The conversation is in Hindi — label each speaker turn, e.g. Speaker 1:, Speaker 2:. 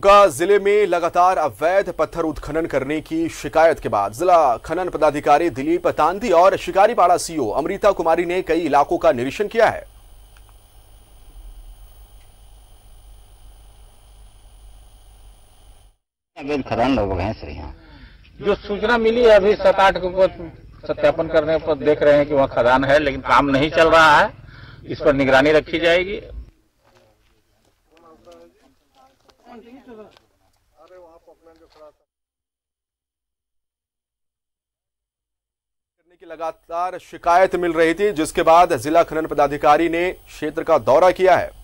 Speaker 1: दुमका ज़िले में लगातार अवैध पत्थर उत्खनन करने की शिकायत के बाद जिला खनन पदाधिकारी दिलीप तांदी और शिकारीपाड़ा सीओ अमृता कुमारी ने कई इलाकों का निरीक्षण किया है।
Speaker 2: अवैध खदान लोग हैं सर यहाँ।
Speaker 3: जो सूचना मिली है अभी सात आठ के सत्यापन करने पर देख रहे हैं कि वहाँ खदान है लेकिन काम नहीं चल रहा है। इस पर निगरानी रखी जाएगी।
Speaker 1: करने की लगातार शिकायत मिल रही थी, जिसके बाद जिला खनन पदाधिकारी ने क्षेत्र का दौरा किया है।